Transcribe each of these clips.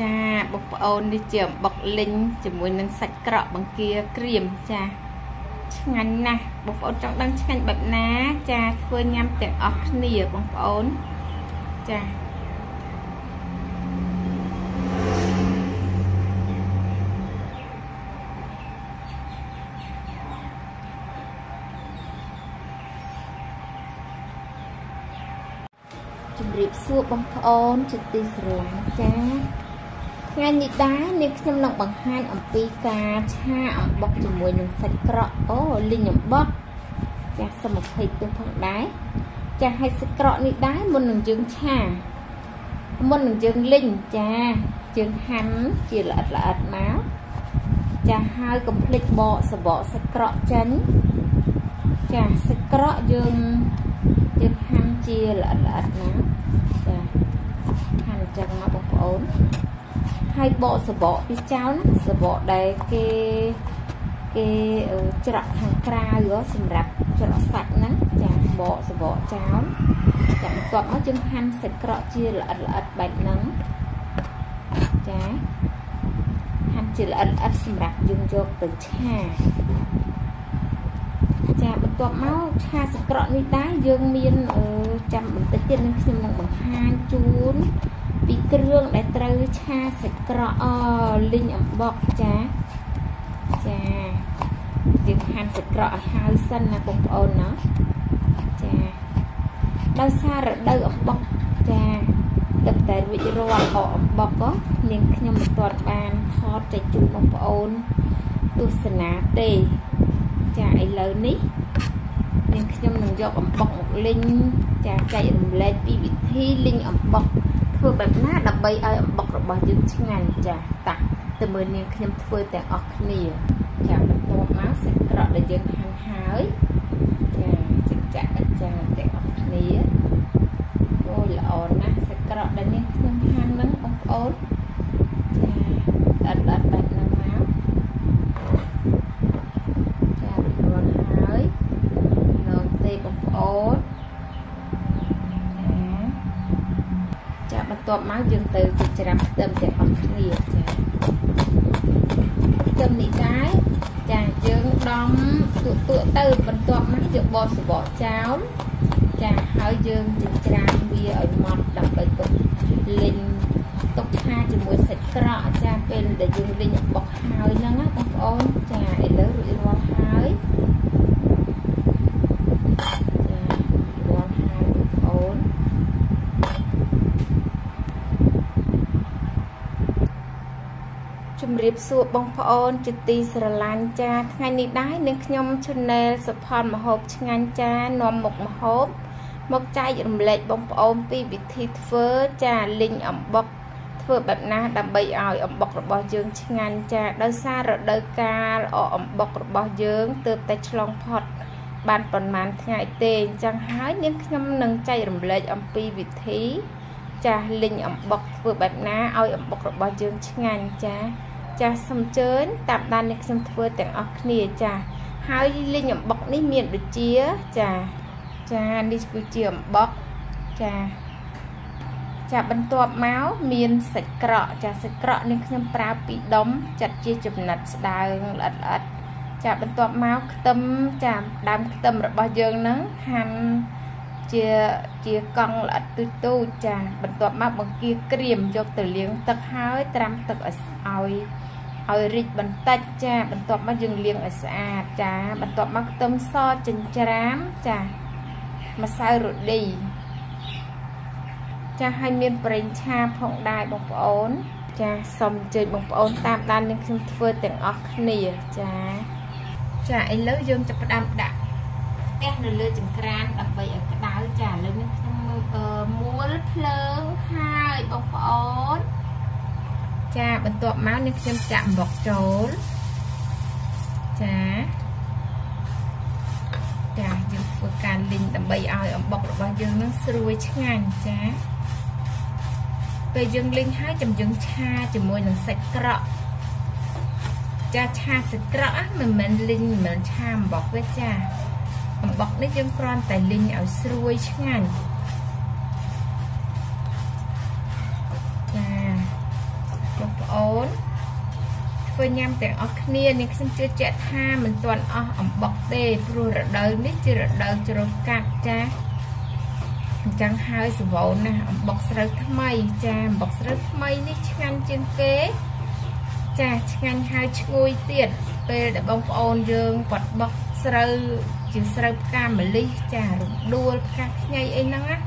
ចាបងប្អូននេះជាអំបុកលីងជាមួយនឹងសាច់ក្រកបង្គាក្រៀមចាឆ្ងាញ់ណាស់បងប្អូនចង់ដឹងឆ្ងាញ់បែបណា ចាធ្វើញ៉ាំទាំងអស់គ្នាបងប្អូនចាជំរាបសួរបងប្អូនជាទីស្រឡាញ់ចា ថ្ងៃនេះដែរនាងខ្ញុំនឹងបង្ហាញអំពីការឆាអំបុកជាមួយនឹងសាច់ក្រកអូលីងអំបុកចាសូមអភ័យទោសផងដែរចាឲ្យសាច់ក្រកនេះដែរមុននឹងយើងឆាមុននឹងយើងលីងចាយើងហាន់ជាល្អិតល្អិតមកចាហើយកុំភ្លេចបកសបកសាច់ក្រកចេញចាសាច់ក្រកយើងយើងហាន់ជាល្អិតល្អិតណាចាហាន់អញ្ចឹងមកបងប្អូន ហើយបកសបកពីចោលណាសបកដែលគេគេច្រកខាងក្រៅសម្រាប់ច្រកសាច់ហ្នឹងចាបកសបកចោលចាបន្ទាប់មកយើងហាន់សាច់ក្រកជាល្អិតល្អិតបែបហ្នឹងចាហាន់ជាល្អិតល្អិតសម្រាប់យើងយកទៅឆាចាបន្ទាប់មកឆាសក្រក់នេះដែរយើងមានចាំបន្តិចទៀតនឹងខ្ញុំនឹងបង្ហាញជូន ពីគ្រឿងដែលត្រូវឆាសាច់ក្រកអលីងអំបុកចាចាយើងហាន់សាច់ក្រកឲ្យហើយសិនណាបងប្អូនណាចាដោយសាររដូវអំបុកចាទឹកតែរួចរាល់អកអំបុកនាងខ្ញុំមិនទាន់បានថតចែកជូនបងប្អូនទស្សនាទេចាឥឡូវនេះនាងខ្ញុំនឹងយកអំបុកមកលីងចាចែករំលែកពីវិធីលីងអំបុក ធ្វើបែបណាដើម្បីឲ្យអំបុករបស់យើងឆ្ងាញ់ចាតាទៅមើលនាងខ្ញុំធ្វើទាំងអស់គ្នាចាបន្ទាប់មកសាច់ក្រកដែលយើងហាន់ហើយចាចិញ្ចាក់ចាទាំងអស់គ្នាអូយល្អណាស់សាច់ក្រកដែលនាងខ្ញុំហាន់ហ្នឹងបងប្អូនចាអត់អត់បែបហ្នឹង បន្ទាប់មកយើងទៅចិញ្ច្រាំខ្ទឹមទាំងអស់គ្នាចាខ្ទឹមនេះដែរចាយើងដំទួតទួតទៅបន្ទាប់មកយើងបកសបកចោលចាហើយយើងចិញ្ច្រាំវាឲ្យម៉ត់ដើម្បីទុកលីងទុកឆាជាមួយសាច់ក្រកចាពេលដែលយើងលីងបុកហើយហ្នឹងណាបងប្អូនចាឥឡូវរួចរាល់ហើយ ជំរាបសួរបងប្អូនជាទីស្រឡាញ់ចាថ្ងៃនេះដែរនឹងខ្ញុំ Channel សុផាន់មហូបឆ្ងាញ់ចានាំមុខមហូប មកចែករំលែកបងប្អូនពីវិធីធ្វើចាលីងអំបុកធ្វើបែបណាដើម្បីឲ្យអំបុករបស់យើងឆ្ងាញ់ចាដោយសាររដូវកាលអអំបុករបស់យើងទើបតែឆ្លងផុតបានប្រហែលថ្ងៃទេអញ្ចឹងហើយនាងខ្ញុំនឹងចែករំលែកអំពីវិធីចាស់លីងអំបុកធ្វើបែបណាឲ្យអំបុករបស់យើងឆ្ងាញ់ចា ចាសសូមជើញតាមដាននេះខ្ញុំធ្វើទាំងអស់គ្នាចាហើយលីងអំបុកនេះមានដូចជាចាចានេះគឺជាអំបុកចាចាបន្ទាប់មកមានសាច់ក្រកចាសាច់ក្រកនេះខ្ញុំប្រើពីដុំចាត់ជាចំណិតស្ដើងល្អិតល្អិតចាបន្ទាប់មកខ្ទឹមចាដើមខ្ទឹមរបស់យើងហ្នឹងហាន់ ជាជាកង់ល្អិតទូទូចាបន្ទាប់មកបង្គាក្រៀមយកទៅលាងទឹកហើយត្រាំទឹកឲ្យឲ្យរីកបន្តិចចាបន្ទាប់មកយើងលាងឲ្យស្អាតចា បន្ទាប់មកខ្ទឹមសចិញ្ច្រាំចាម្សៅរ៉ូឌីចាឲ្យមានប្រេងឆាផងដែរបងប្អូន ចាសូមអញ្ជើញបងប្អូនតាមដាននឹងខ្ញុំធ្វើទាំងអស់គ្នាចាចាឥឡូវយើងចាប់ផ្ដើមដាក់ ផ្ទះនៅលើចង្ក្រានដើម្បីឲ្យក្តៅចាឥឡូវនេះខ្ញុំមួលភ្លើងហើយបងប្អូនចាបន្ទាប់មកនេះខ្ញុំចាក់អំបុកចូលចាចាយើងធ្វើការលីងដើម្បីឲ្យអំបុករបស់យើងនឹងស្រួយឆ្ងាញ់ចាពេលយើងលីងហើយចាំយើងឆាជាមួយនឹងសាច់ក្រកចាឆាសាច់ក្រកមិនមែនលីងមិនមែនឆាអំបុកទេចា អំបុកនេះយើងគ្រាន់តែលីងឲ្យស្រួយឆ្ងាញ់ធ្វើញ៉ាំទាំងអស់គ្នានាងខ្ញុំជឿជាក់ថាមិនទាន់អស់អំបុកទេព្រោះរដូវនេះជារដូវជ្រុះកាត់ចាអញ្ចឹងហើយសវោណាអំបុកស្រូវថ្មីចាអំបុកស្រូវថ្មីនេះឆ្ងាញ់ជាងគេចាឆ្ងាញ់ហើយឈ្ងុយទៀតពេលដែលបងប្អូនយើងគាត់បុក ស្រូវជាស្រូវផ្កាម្លិះចារំដួលផ្កាខ្ញីអីហ្នឹងណា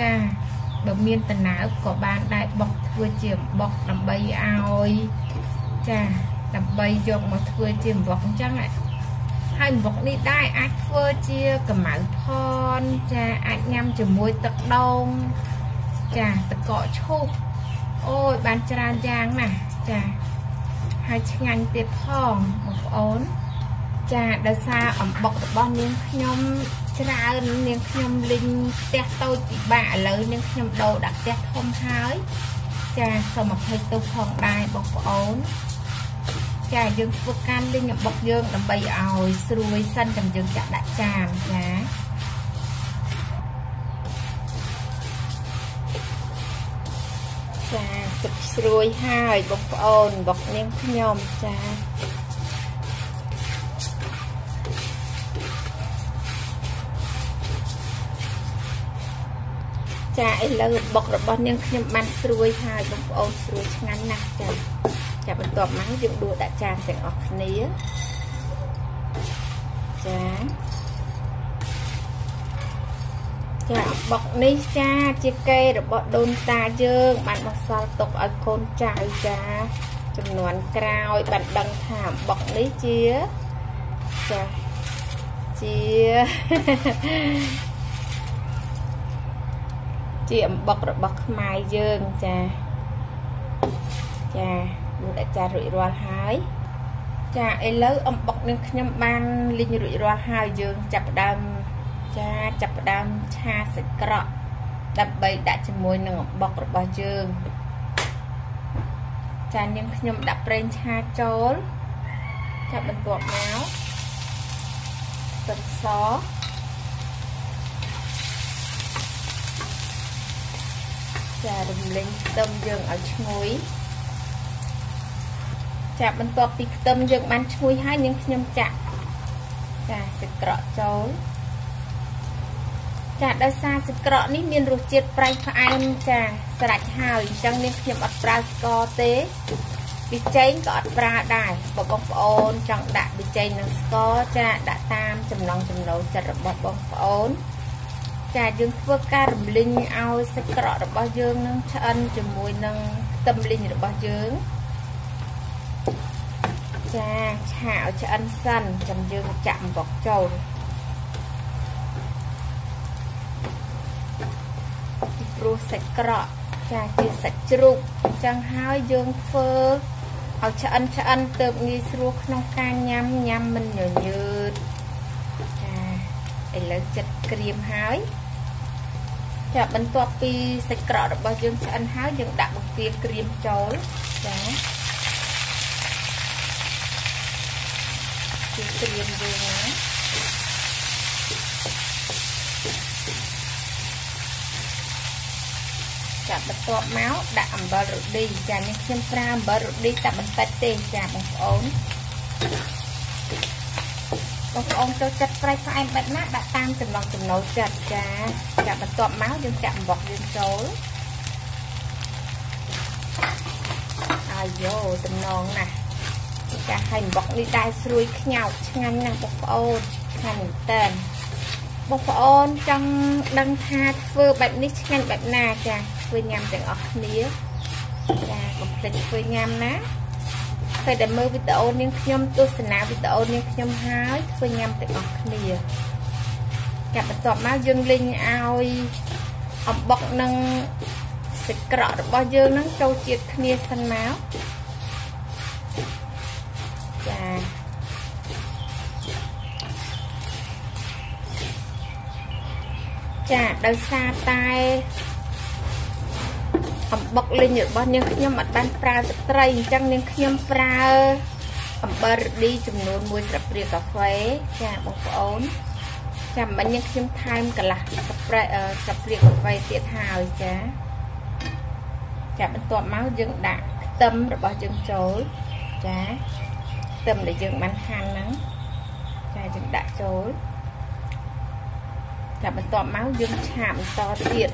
ចាបើមានតណើបក៏បានដែរបុកធ្វើជាអំបុកដើម្បីឲ្យចាដើម្បីយកមកធ្វើជាអំបុកអញ្ចឹងហើយអំបុកនេះដែរអាចធ្វើជាកម្ៅផនចាអាចញ៉ាំជាមួយទឹកដូងចាទឹកកកឈូសអូយបានច្រើនយ៉ាងណាស់ចាហើយឆ្ងាញ់ទៀតផងបងប្អូន ចាដោយសារអំបុករបស់នាងខ្ញុំច្រើននាងខ្ញុំលីងផ្ទះតូចពិបាកឥឡូវនាងខ្ញុំដូរដាក់ផ្ទះធំហើយ ចាសូមអភ័យទោសផងដែរបងប្អូនចាយើងធ្វើការលីងអំបុកយើងដើម្បីឲ្យស្រួយសិនចាំយើងចាក់ដាក់ចានចាចាទឹកស្រួយហើយបងប្អូនបុកនាងខ្ញុំចា ចាឥឡូវបុករបស់នាងខ្ញុំបានស្រួយហើយបងប្អូនស្រួយឆ្ងាញ់ណាស់ចាចាបន្ទាប់មកយើងដួសដាក់ចានទាំងអស់គ្នាចាចាបុកនេះចាជាកេររបស់ដូនតាយើង បានបន្សល់ទុកឲ្យកូនចៅចាចំនួនក្រោយបានដឹងថាបុកនេះជាចាជា ជាអំបុករបស់ខ្មែរយើងចាចាមួយអាចារ្យរួចរាល់ហើយចាឥឡូវអំបុកនឹងខ្ញុំបានលីងរួចរាល់ហើយយើងចាប់ផ្ដើមចាចាប់ផ្ដើមឆាសាច់ក្រកដើម្បីដាក់ជាមួយនឹងអំបុករបស់យើងចានាងខ្ញុំដាក់ប្រេងឆាចូលចាប់បន្ទាប់មកស្ទឹងស ចារំលេងខ្ទឹមយើងឲ្យឈ្ងុយចាបន្ទាប់ពីខ្ទឹមយើងបានឈ្ងុយហើយនាងខ្ញុំចាក់ចាសាច់ក្រកចូលចាដោយសារសាច់ក្រកនេះមានរសជាតិប្រៃផ្អែមចាស្រេចហើយអញ្ចឹងនាងខ្ញុំអត់ប្រើស្ករទេប៊ីចេងក៏អត់ប្រើដែរបើបងប្អូនចង់ដាក់ប៊ីចេងនិងស្ករចាដាក់តាមចំណង់ចំណូលចិត្តរបស់បងប្អូន ចាយើងធ្វើការរំលីងឲ្យសាច់ក្រករបស់យើងនឹងឆ្អិនជាមួយនឹងខ្ទឹមលីងរបស់យើងចាឆាឲ្យឆ្អិនសិនចាំយើងចាក់អំបុកចូលពីព្រោះសាច់ក្រកចាជាសាច់ជ្រូកអញ្ចឹងហើយយើងធ្វើឲ្យឆ្អិនឆ្អិនទៅងាយស្រួលក្នុងការញ៉ាំញ៉ាំមិនញញើតចាឥឡូវចិត្តក្រៀមហើយ ចាបន្ទាប់ពីសាច់ក្រករបស់យើងឆ្អិនហើយយើងដាក់បង្គាក្រៀមចូលចាជាក្រៀមយើងណាចាបន្ទាប់មកដាក់អំបិលរ៉ូឌីចានេះខ្ញុំប្រើអំបិលរ៉ូឌីតែបន្តិចទេចាបងប្អូន បងប្អូនចូលចិត្តប្រៃផ្អែមបែបណាដាក់តាមចំណង់ចំណូលចិត្តចាចាបន្ទាប់មកយើងចាក់អំបុកយើងចូលអាយ៉ូតំណងណាស់ចាហើយអំបុកនេះដែរស្រួយខ្ញោកឆ្ងាញ់ណាស់បងប្អូនឆ្ងាញ់មែនតើបងប្អូនចង់ដឹងថាធ្វើបែបនេះឆ្ងាញ់បែបណាចាធ្វើញ៉ាំទាំងអស់គ្នាចាកុំភ្លេចធ្វើញ៉ាំណា ពេលដែលមើលវីដេអូនាងខ្ញុំទស្សនាវីដេអូនាងខ្ញុំហើយធ្វើញ៉ាំទាំងអស់គ្នាចាប់បន្ទាប់មកយើងលីងឲ្យអំបុកនឹងសាច់ក្រករបស់យើងនឹងចូលជាតិគ្នាសិនមកចាចាដោយសារតែ អំបុកលីងរបស់នាងខ្ញុំអត់បានប្រើទឹកត្រីអញ្ចឹងនាងខ្ញុំប្រើអំបិលរឌីចំនួន1ស្លាបព្រាកាហ្វេចាបងប្អូនចាំមិញនាងខ្ញុំថែមកន្លះស្លាបព្រាស្លាបព្រាកាហ្វេទៀតហើយចាចាបន្ទាប់មកយើងដាក់ខ្ទឹមរបស់យើងចូលចាខ្ទឹមដែលយើងបានហាន់ហ្នឹងចាយើងដាក់ចូល ចាបន្ទាប់មកយើងឆាបន្តទៀត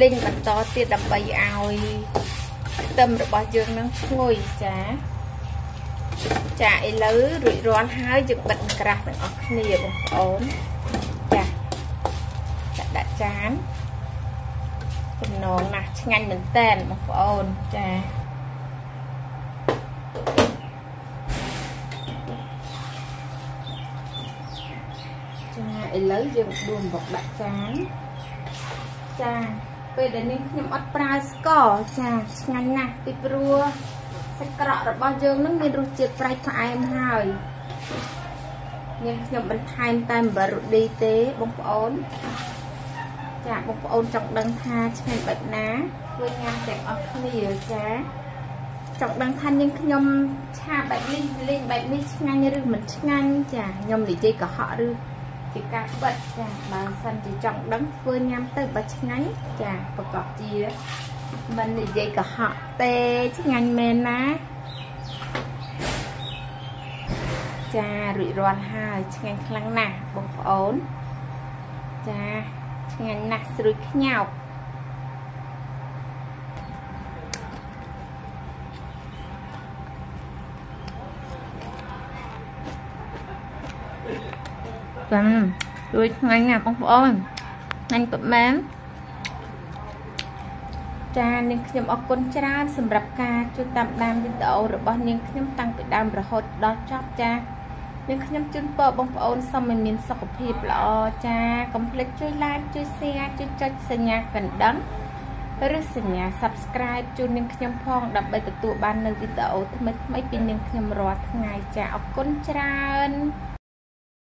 លីងបន្តទៀតដើម្បីឲ្យខ្ទឹមរបស់យើងនឹងឈ្ងុយចាចាឥឡូវរួចរាល់ហើយយើងបិទក្រាស់ទាំងអស់គ្នាបងប្អូនចាចាដាក់ចានចំណងណាស់ឆ្ងាញ់មែនតែនបងប្អូនចាចា ឥឡូវយើងដួសមកដាក់ចានចាពេលដែលនាងខ្ញុំអត់ប្រើស្ករចាឆ្ងាញ់ណាស់ពីព្រោះសាច់ក្រករបស់យើងនឹងមានរសជាតិប្រៃផ្អែមហើយនាងខ្ញុំបន្ថែមតែអំបិលរ៉ូឌីទេបងប្អូនចាបងប្អូនចង់ដឹងថាឆ្ងាញ់បែបណាធ្វើញ៉ាំទាំងអស់គ្នាចាចង់ដឹងថានាងខ្ញុំឆាបែបនេះលេងបែបនេះឆ្ងាញ់ឬមិនឆ្ងាញ់ចាខ្ញុំនិយាយកុហកឬ ជាការបិទចាបើសិនជាចង់ដឹងធ្វើញ៉ាំទៅបើឆ្ងាញ់ចាប្រកបជាមិននិយាយកុហកទេឆ្ងាញ់មែនណាចារួចរាល់ហើយឆ្ងាញ់ខ្លាំងណាស់បងប្អូនចាឆ្ងាញ់ណាស់ស្រួយខ្ញោក ចាំរួចឆ្ងាញ់ណាស់បងប្អូនឆ្ងាញ់ប្រមាណចានាងខ្ញុំអរគុណច្រើនសម្រាប់ការជួយតាមដានវីដេអូរបស់នាងខ្ញុំតាំងពីដើមរហូតដល់ចប់ចានាងខ្ញុំជូនពរបងប្អូនសូមឲ្យមានសុខភាពល្អចាកុំភ្លេចជួយ like ជួយ share ជួយចុចសញ្ញាកណ្ដឹងឬសញ្ញា subscribe ជូននាងខ្ញុំផងដើម្បីទទួលបាននូវវីដេអូថ្មីៗពីនាងខ្ញុំរាល់ថ្ងៃចាអរគុណច្រើន